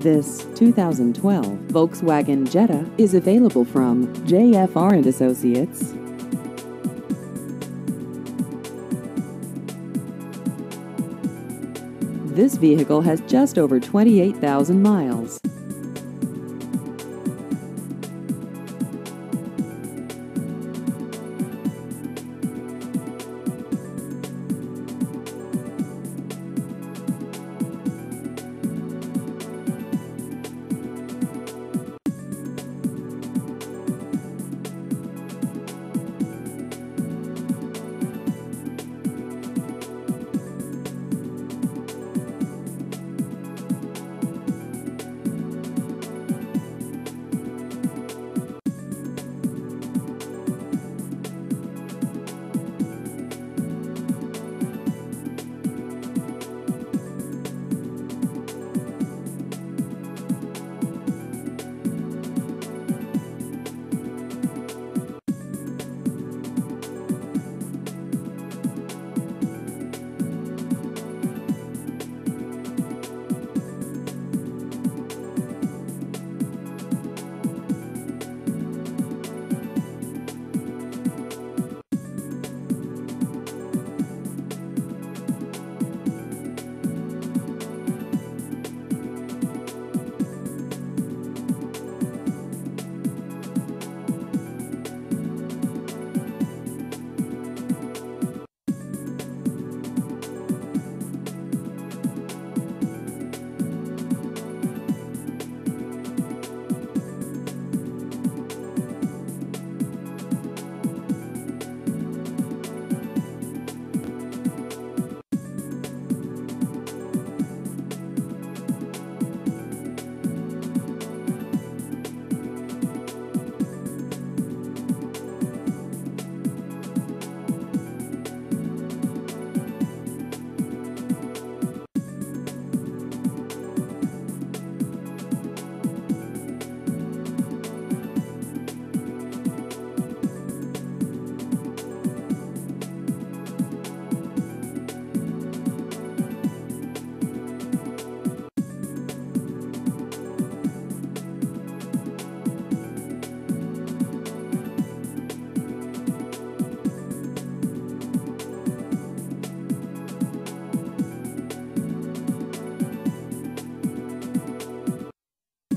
This 2012 Volkswagen Jetta is available from JFR and Associates. This vehicle has just over 28,000 miles.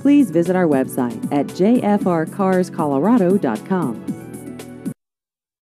Please visit our website at jfrcarscolorado.com.